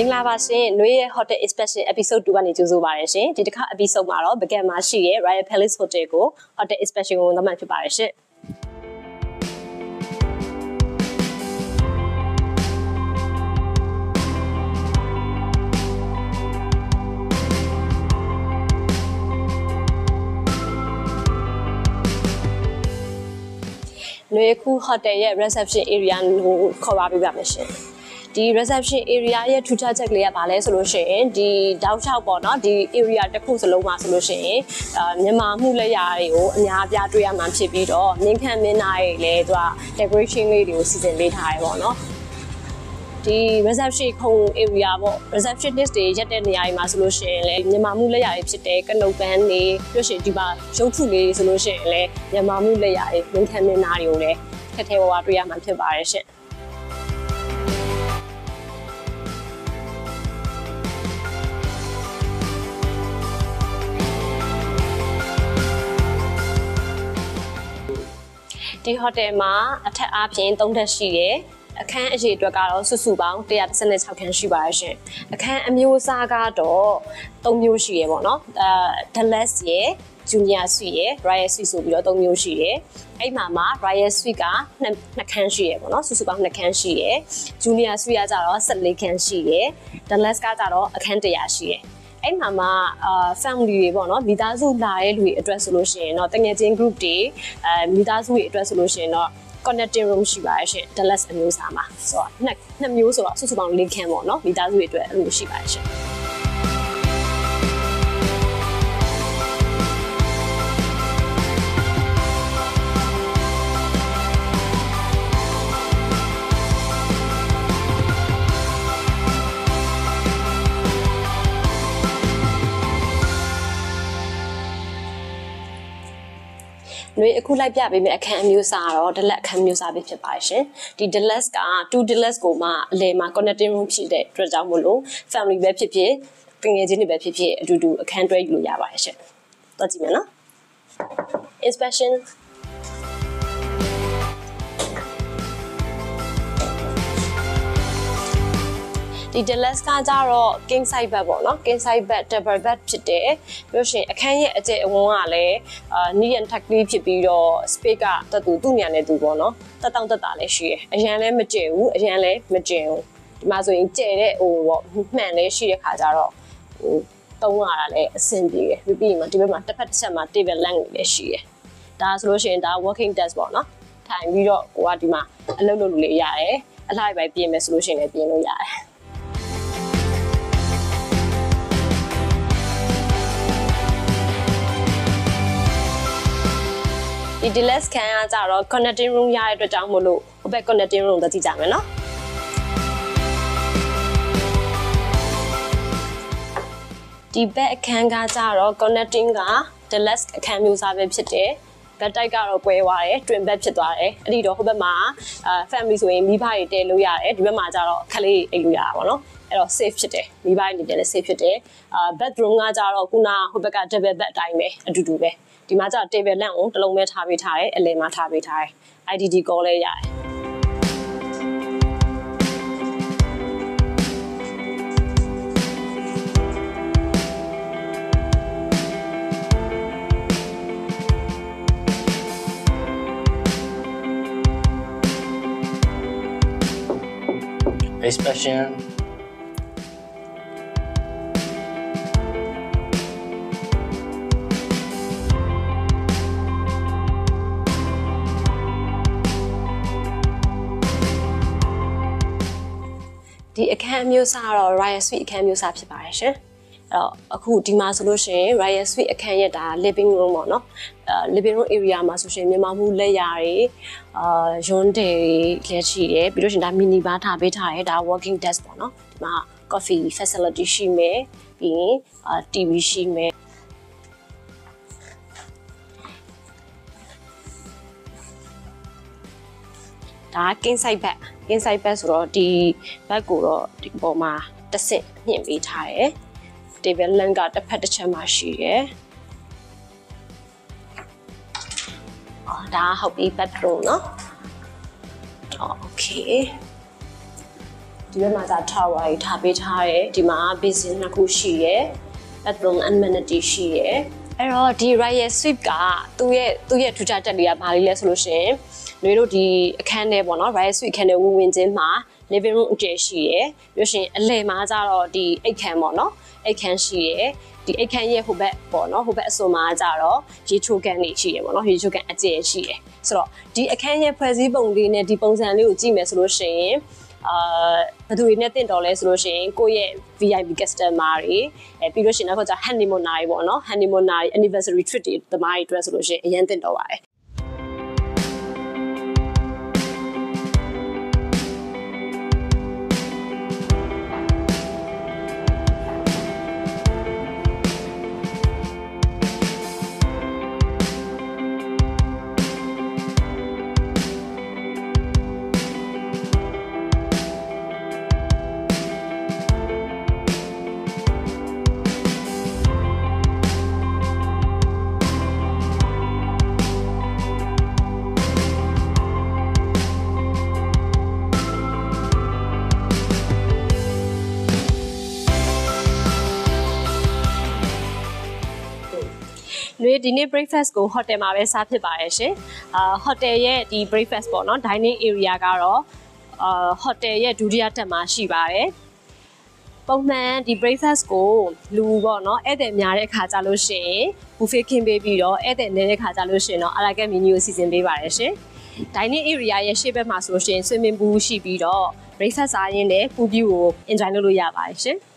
င်္ဂလာပါရှင်။နှွေးရဲ့ Hotel Inspection Episode 2ကနေကြိုဆိုပါရရှင်။ဒီတစ်ခါ episode မှာတော့ Bagan မှာရှိရဲ့ Royal Palace Hotel ကို Hotel Inspection ကိုဝင်သွားမှဖြစ်ပါရရှင်။နှွေခု hotel ရဲ့ reception area ကိုခေါ်ပါပေးပါမယ်ရှင်။ ဒီ reception area ရဲ့ထူးခြားချက်ကလေးကဘာလဲဆိုလို့ရှိရင်ဒီတောက်လျှောက်ပေါ့နော်ဒီ area တစ်ခုစလုံးမှာဆိုလို့ရှိရင်အာမြန်မာမှုလက်ရာတွေကိုအများအပြားတွေ့ရမှာဖြစ်ပြီးတော့မြင်းခန့်မင်းသားတွေလည်းသူက decoration လေးတွေကိုစီစဉ်ပေးထားရပေါ့နော်ဒီ reception ခုံ area ပေါ့ receptionist တွေရက်တဲ့နေရာတွေမှာဆိုလို့ရှိရင်လည်းမြန်မာမှုလက်ရာတွေဖြစ်တဲ့ကနုတ်ပန်းတွေပြီးရှင်ဒီမှာရုပ်ထုလေးတွေဆိုလို့ရှိရင်လည်းမြန်မာမှုလက်ရာတွေမြင်းခန့်မင်းသားတွေကိုလည်းထက်ထဲဝါတွေ့ရမှာဖြစ်ပါတယ်ရှင် ဒီဟိုတယ်မှာအထက်အားဖြင့်၃ထပ်ရှိတယ်အခန်းအရေးအတွက်ကတော့စုစုပေါင်း136ခန်းရှိပါရရှင်အခန်းအမျိုးအစားကတော့၃မျိုးရှိရပေါ့နော်အဲ Dallas ရယ် Junior Suite ရယ် Royal Suite ဆိုပြီးတော့၃မျိုးရှိရယ်အဲ့မှာမှာ Royal Suite က2ခန်းရှိရယ်ပေါ့နော်စုစုပေါင်း2ခန်းရှိရယ် Junior Suite ကကြတော့14ခန်းရှိရယ် Dallas ကကြတော့အခန်း100ရှိရယ် အဲ့မှာမှအာ family တွေပေါ့နော်မိသားစုလာတဲ့လူတွေအတွက်ဆိုလို့ရှိရင်တော့တငယ်ချင်း group တွေအဲမိသားစုတွေအတွက်ဆိုလို့ရှိရင်တော့ connecting room ရှိပါရဲ့ရှင် Dallas အမျိုးအစားမှာဆိုတော့နှစ်နှစ်မျိုးဆိုတော့စုစုပေါင်း၄ခန်းပေါ့နော်မိသားစုတွေအတွက်အဲ့လိုရှိပါရဲ့ရှင်။ နှွေအခုလိုက်ပြပေးမယ့်အခန်းအမျိုးအစားကတော့ဒလက်အခန်းမျိုးစားပဲဖြစ်ပါရှင်။ဒီ Deluxe က2 Deluxe ကိုမှအလဲမှာ connecting room ဖြစ်တဲ့အတွက်ကြောင့်မို့လို့ family ပဲဖြစ်ဖြစ်တငယ်ချင်းတွေပဲဖြစ်ဖြစ်အတူတူအခန်းတွဲယူလို့ရပါတယ်ရှင်။တော့ကြည့်မယ်နော်။ inspection ဒီ Deluxe ကကြတော့ king size bed ပေါ့နော် king size bed double bed ဖြစ်တယ်ပြီးလို့ရှိရင်အခန်းရဲ့အကျယ်အဝန်းကလည်းအာနီးရန်ထက်ကလေးဖြစ်ပြီးတော့ space ကတတူသူ့ညာနဲ့သူပေါ့နော်တက်တောင့်တက်တာလည်းရှိတယ်အရန်လည်းမကျယ်ဘူးအရန်လည်းမကျယ်ဘူးဒီမှာဆိုရင်ကျယ်တဲ့ဟိုပေါ့မှန်လည်းရှိတဲ့ခါကျတော့ဟိုတုံးရတာလည်းအဆင်ပြေတယ်ပြီးပြီးမှဒီဘက်မှာတစ်ဖက်တစ်ချက်မှာ table length လည်းရှိတယ်ဒါဆိုလို့ရှိရင်ဒါ working desk ပေါ့နော်ထိုင်ပြီးတော့ကိုကဒီမှာအလုပ်လုပ်လို့လေးရတယ်အလှိုက်ပဲပြင်မယ်ဆိုလို့ရှိရင်လည်းပြင်လို့ရတယ် ဒီ deluxe ခန်းကကြတော့ connecting room ရတဲ့အတွက်ကြောင့်မို့လို့ဟိုဘက် connecting room ကိုကြည့်ကြမယ်နော်ဒီဘက်အခန်းကကြတော့ connecting က deluxe အခန်းမျိုးစားပဲဖြစ်တယ်ဘက်တိုက်ကတော့ပွဲသွားတယ် twin bed ဖြစ်သွားတယ်အဲ့ဒီတော့ဟိုဘက်မှာအာ family ဆိုရင်မိဘတွေတည်လို့ရတယ်ဒီဘက်မှာကျတော့ခလေးအိတ်လို့ရတာပေါ့နော်အဲ့တော့ safe ဖြစ်တယ်မိဘတွေနေတယ်လည်း safe ဖြစ်တယ်အာ bedroom ကကြတော့ခုနဟိုဘက်က double bed အတိုင်းပဲအတူတူပဲ ဒီမှာကျ table lamp ကိုတစ်လုံးပဲထားပေးထားတယ်အလယ်မှာထားပေးထားတယ် IDD call လဲရတယ် inspection ဒီအခန်းအမျိုးအစားကတော့ Royal Suite အခန်းအမျိုးအစားဖြစ်ပါတယ်ရှင်အဲ့တော့အခုဒီမှာဆိုလို့ရှိရင် Royal Suite အခန်းရဲ့ဒါ living room ပေါ့နော်အဲ living room area မှာဆိုရှင်မြန်မာမှုလက်ရာတွေအာရွန်းတယ်တွေလည်းရှိတယ်ပြီးလို့ရှိရင်ဒါ mini bar ထားပေးထားတယ်ဒါ working desk ပေါ့နော်ဒီမှာ coffee facility ရှိမယ်ပြီးရင်အာ TV ရှိမယ်ဒါ king size bed king size bed ဆိုတော့ဒီ bed ကိုတော့ဒီပေါ်မှာတစ်ဆင့်ညှင့်ပေးထားတယ် table length ကတစ်ဖက်တစ်ချက်မှာရှိရယ်အော်ဒါဟုတ်ပြီ bedroom เนาะ okay ဒီဘက်မှာသာ tower ကြီးထားပေးထားတယ်ဒီမှာ basin နှစ်ခုရှိရယ် bathroom amenity ရှိရယ် အဲ့တော့ဒီ Royal Suite ကသူ့ရဲ့သူ့ရဲ့ထူးခြားချက်တွေကဘာလေးလဲဆိုလို့ရှိရင်တွေတို့ဒီအခန်းထဲပေါ့နော် Royal Suite အခန်းထဲဝင်ဝင်ချင်းမှာ living room အကျယ်ရှိရယ်ပြီးရှင်အလယ်မှာကျတော့ဒီအိတ်ခန်းပေါ့နော်အိတ်ခန်းရှိရယ်ဒီအိတ်ခန်းရဲ့ဟိုဘက်ပေါ့နော်ဟိုဘက်အစွန်မှာကျတော့ရေချိုကန်နေရှိရယ်ပေါ့နော်ရေချိုကန်အကျယ်ရှိရယ်ဆိုတော့ဒီအခန်းရဲ့ဖွဲ့စည်းပုံလေးနဲ့ဒီပုံစံလေးကိုကြည့်မယ်ဆိုလို့ရှိရင် အာဘယ်သူတွေနဲ့တင့်တော်လဲဆိုလို့ရှိရင်ကိုယ့်ရဲ့ VIP customer တွေအဲပြီးလို့ရှိရင်နောက်ခါကျ honeymooner တွေပေါ့နော် honeymooner တွေ anniversary trip တွေတမားတွေအတွက်ဆိုလို့ရှိရင်အရင်တင့်တော်ပါတယ် လွေဒီနေ့ breakfast ကို hotel မှာပဲစားဖြစ်ပါတယ်ရှင်။အာ hotel ရဲ့ဒီ breakfast ပေါ့နော် dining area ကတော့အာ hotel ရဲ့ဒုတိယတက်မှာရှိပါတယ်။ပုံမှန်ဒီ breakfast ကိုလူပေါ့နော်ဧည့်သည်များတဲ့အခါကြလို့ရှိရင် buffet ခင်းပေးပြီးတော့ဧည့်သည်နေတဲ့အခါကြလို့ရှိရင်တော့ a la carte menu ကိုစီစဉ်ပေးပါတယ်ရှင်။ dining area ရဲ့ရှေ့ဘက်မှာဆိုလို့ရှိရင် swimming pool ရှိပြီးတော့ breakfast စားရင်းနဲ့ pool view ကို enjoy လုပ်လို့ရပါတယ်ရှင်။